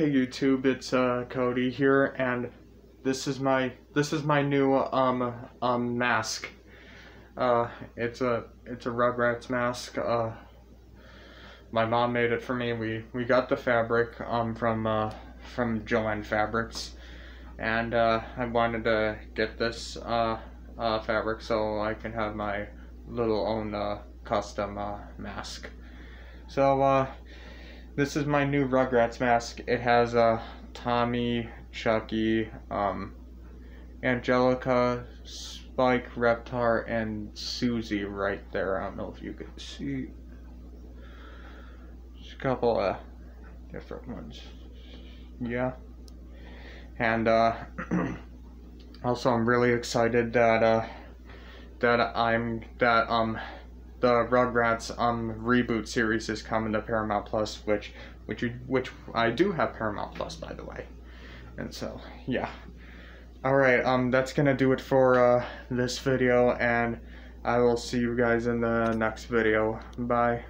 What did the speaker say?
Hey YouTube, it's uh, Cody here, and this is my this is my new um um mask. Uh, it's a it's a Rugrats mask. Uh, my mom made it for me. We we got the fabric um from uh from Joann Fabrics, and uh, I wanted to get this uh, uh fabric so I can have my little own uh custom uh mask. So uh this is my new Rugrats mask. It has uh, Tommy, Chucky, um, Angelica, Spike, Reptar, and Susie right there. I don't know if you can see. Just a couple of different ones. Yeah. And uh, also, I'm really excited that uh, that I'm that um the Rugrats um reboot series is coming to Paramount Plus, which which you, which I do have Paramount Plus by the way, and so yeah. All right, um, that's gonna do it for uh, this video, and I will see you guys in the next video. Bye.